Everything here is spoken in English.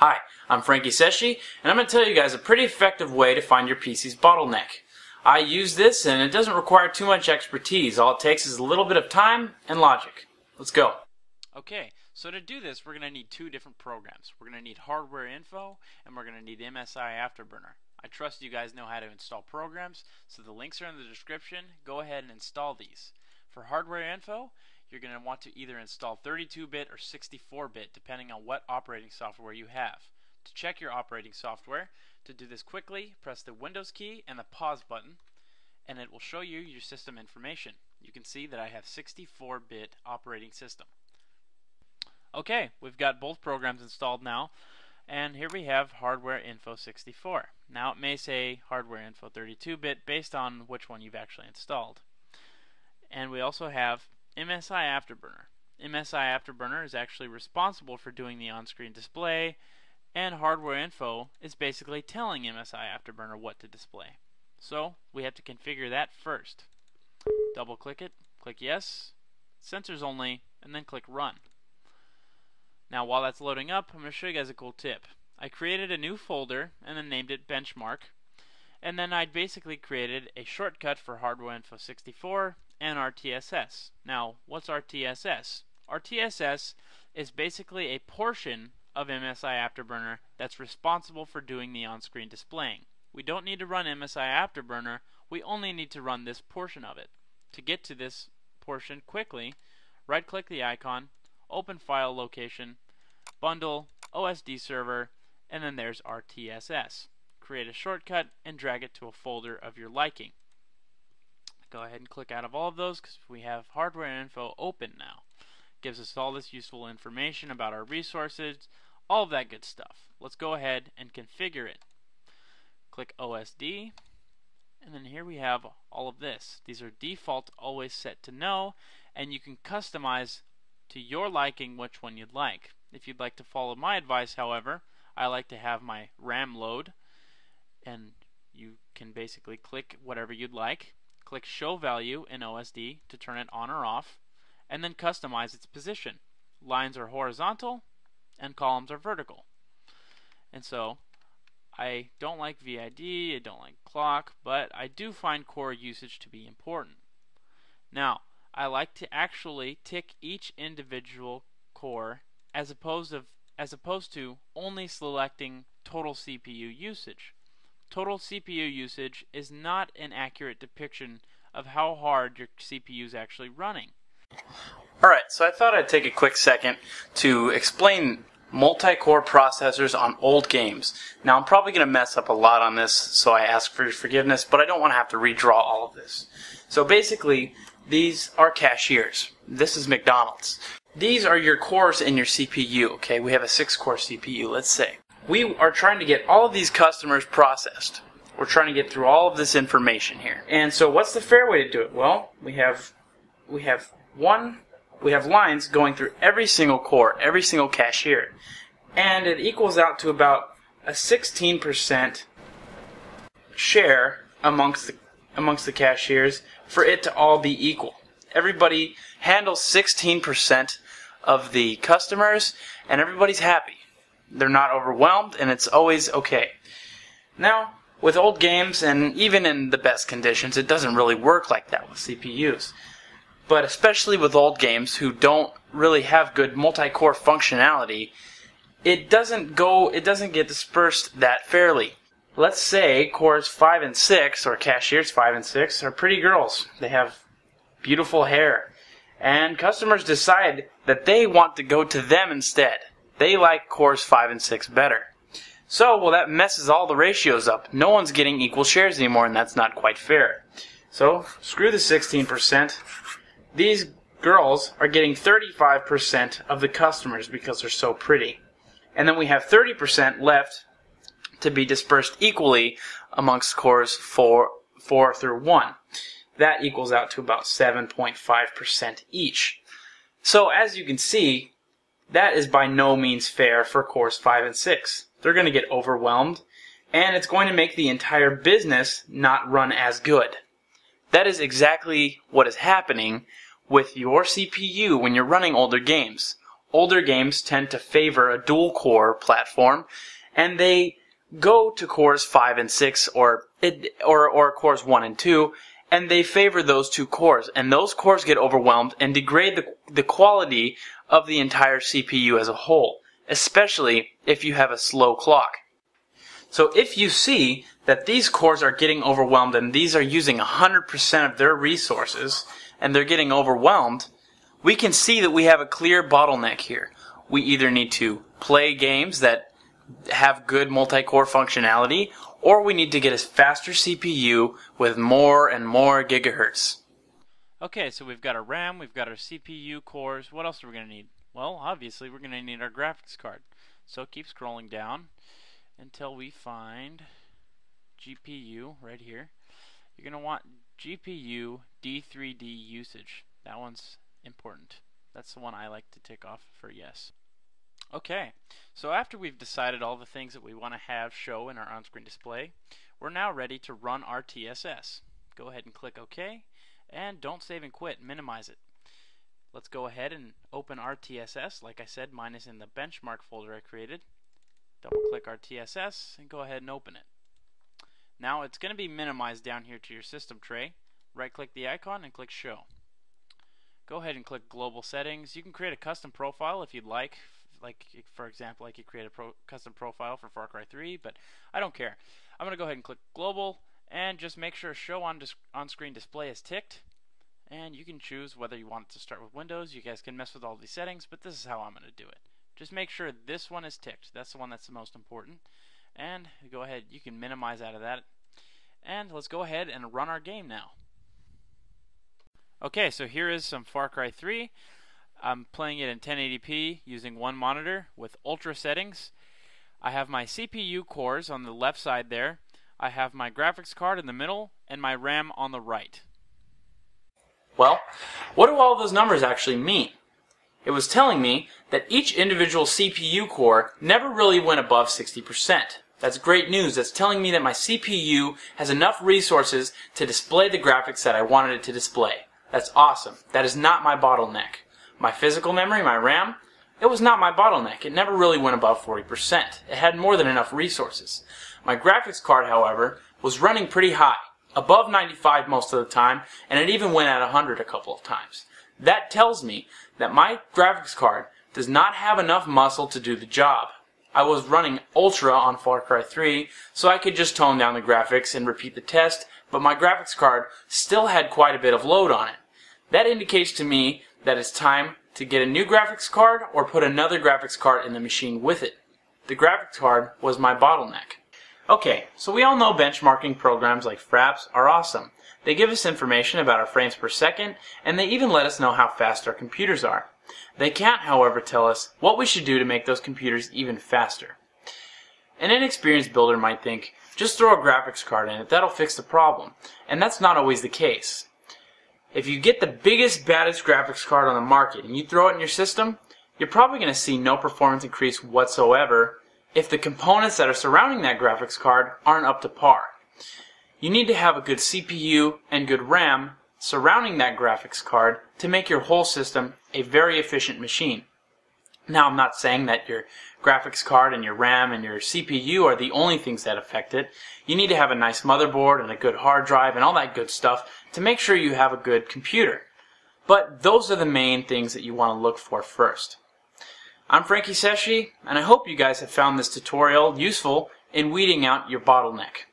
Hi, I'm Frankie Seshy, and I'm going to tell you guys a pretty effective way to find your PC's bottleneck. I use this, and it doesn't require too much expertise. All it takes is a little bit of time and logic. Let's go. Okay, so to do this, we're going to need two different programs. We're going to need Hardware Info, and we're going to need MSI Afterburner. I trust you guys know how to install programs, so the links are in the description. Go ahead and install these. For Hardware Info, you're going to want to either install 32-bit or 64-bit depending on what operating software you have. To check your operating software, to do this quickly, press the Windows key and the pause button and it will show you your system information. You can see that I have 64-bit operating system. Okay, we've got both programs installed now and here we have Hardware Info 64. Now it may say Hardware Info 32-bit based on which one you've actually installed. And we also have MSI Afterburner. MSI Afterburner is actually responsible for doing the on-screen display, and Hardware Info is basically telling MSI Afterburner what to display. So we have to configure that first. Double click it, click yes, sensors only, and then click run. Now while that's loading up, I'm going to show you guys a cool tip. I created a new folder and then named it benchmark and then I basically created a shortcut for Hardware Info 64 and RTSS. Now, what's RTSS? RTSS is basically a portion of MSI Afterburner that's responsible for doing the on-screen displaying. We don't need to run MSI Afterburner, we only need to run this portion of it. To get to this portion quickly, right-click the icon, open file location, bundle, OSD server, and then there's RTSS. Create a shortcut and drag it to a folder of your liking go ahead and click out of all of those because we have hardware info open now. Gives us all this useful information about our resources, all of that good stuff. Let's go ahead and configure it. Click OSD, and then here we have all of this. These are default always set to no, and you can customize to your liking which one you'd like. If you'd like to follow my advice, however, I like to have my RAM load, and you can basically click whatever you'd like. Click Show Value in OSD to turn it on or off, and then customize its position. Lines are horizontal, and columns are vertical. And so, I don't like VID, I don't like clock, but I do find core usage to be important. Now, I like to actually tick each individual core as opposed, of, as opposed to only selecting total CPU usage total CPU usage is not an accurate depiction of how hard your CPU is actually running. Alright, so I thought I'd take a quick second to explain multi-core processors on old games. Now I'm probably going to mess up a lot on this, so I ask for your forgiveness, but I don't want to have to redraw all of this. So basically, these are cashiers. This is McDonald's. These are your cores in your CPU, okay? We have a 6-core CPU, let's say we are trying to get all of these customers processed. We're trying to get through all of this information here. And so what's the fair way to do it? Well, we have we have one we have lines going through every single core, every single cashier. And it equals out to about a 16% share amongst the amongst the cashiers for it to all be equal. Everybody handles 16% of the customers and everybody's happy. They're not overwhelmed, and it's always okay. Now, with old games, and even in the best conditions, it doesn't really work like that with CPUs. But especially with old games who don't really have good multi-core functionality, it doesn't go, it doesn't get dispersed that fairly. Let's say cores 5 and 6, or cashiers 5 and 6, are pretty girls. They have beautiful hair. And customers decide that they want to go to them instead. They like cores 5 and 6 better. So, well, that messes all the ratios up. No one's getting equal shares anymore, and that's not quite fair. So, screw the 16%. These girls are getting 35% of the customers because they're so pretty. And then we have 30% left to be dispersed equally amongst cores 4, 4 through 1. That equals out to about 7.5% each. So, as you can see, that is by no means fair for cores 5 and 6. They're going to get overwhelmed, and it's going to make the entire business not run as good. That is exactly what is happening with your CPU when you're running older games. older games tend to favor a dual core platform, and they go to cores five and six, or it, or or cores one and two, and they favor those two cores, and those cores get overwhelmed and degrade the the quality of the entire CPU as a whole, especially if you have a slow clock. So if you see that these cores are getting overwhelmed and these are using 100% of their resources and they're getting overwhelmed, we can see that we have a clear bottleneck here. We either need to play games that have good multi-core functionality or we need to get a faster CPU with more and more gigahertz. Okay, so we've got our RAM, we've got our CPU cores. What else are we going to need? Well, obviously we're going to need our graphics card. So keep scrolling down until we find GPU right here. You're going to want GPU D3D usage. That one's important. That's the one I like to tick off for yes. Okay, so after we've decided all the things that we want to have show in our on-screen display, we're now ready to run RTSS. Go ahead and click OK, and don't save and quit, minimize it. Let's go ahead and open RTSS. Like I said, mine is in the benchmark folder I created. Double click RTSS and go ahead and open it. Now it's going to be minimized down here to your system tray. Right click the icon and click show. Go ahead and click global settings. You can create a custom profile if you'd like. Like for example, I could create a pro custom profile for Far Cry 3, but I don't care. I'm going to go ahead and click global and just make sure show on, on screen display is ticked. And you can choose whether you want it to start with Windows. You guys can mess with all these settings, but this is how I'm going to do it. Just make sure this one is ticked. That's the one that's the most important. And go ahead, you can minimize out of that. And let's go ahead and run our game now. Okay, so here is some Far Cry 3. I'm playing it in 1080p using one monitor with ultra settings. I have my CPU cores on the left side there. I have my graphics card in the middle and my RAM on the right. Well, what do all those numbers actually mean? It was telling me that each individual CPU core never really went above 60%. That's great news. That's telling me that my CPU has enough resources to display the graphics that I wanted it to display. That's awesome. That is not my bottleneck. My physical memory, my RAM, it was not my bottleneck. It never really went above 40%. It had more than enough resources. My graphics card, however, was running pretty high, above 95 most of the time, and it even went at 100 a couple of times. That tells me that my graphics card does not have enough muscle to do the job. I was running Ultra on Far Cry 3, so I could just tone down the graphics and repeat the test, but my graphics card still had quite a bit of load on it. That indicates to me that it's time to get a new graphics card or put another graphics card in the machine with it. The graphics card was my bottleneck. Okay, so we all know benchmarking programs like Fraps are awesome. They give us information about our frames per second, and they even let us know how fast our computers are. They can't, however, tell us what we should do to make those computers even faster. An inexperienced builder might think, just throw a graphics card in it, that'll fix the problem. And that's not always the case. If you get the biggest, baddest graphics card on the market and you throw it in your system, you're probably going to see no performance increase whatsoever if the components that are surrounding that graphics card aren't up to par. You need to have a good CPU and good RAM surrounding that graphics card to make your whole system a very efficient machine. Now, I'm not saying that your graphics card and your RAM and your CPU are the only things that affect it. You need to have a nice motherboard and a good hard drive and all that good stuff to make sure you have a good computer. But those are the main things that you want to look for first. I'm Frankie Seshy, and I hope you guys have found this tutorial useful in weeding out your bottleneck.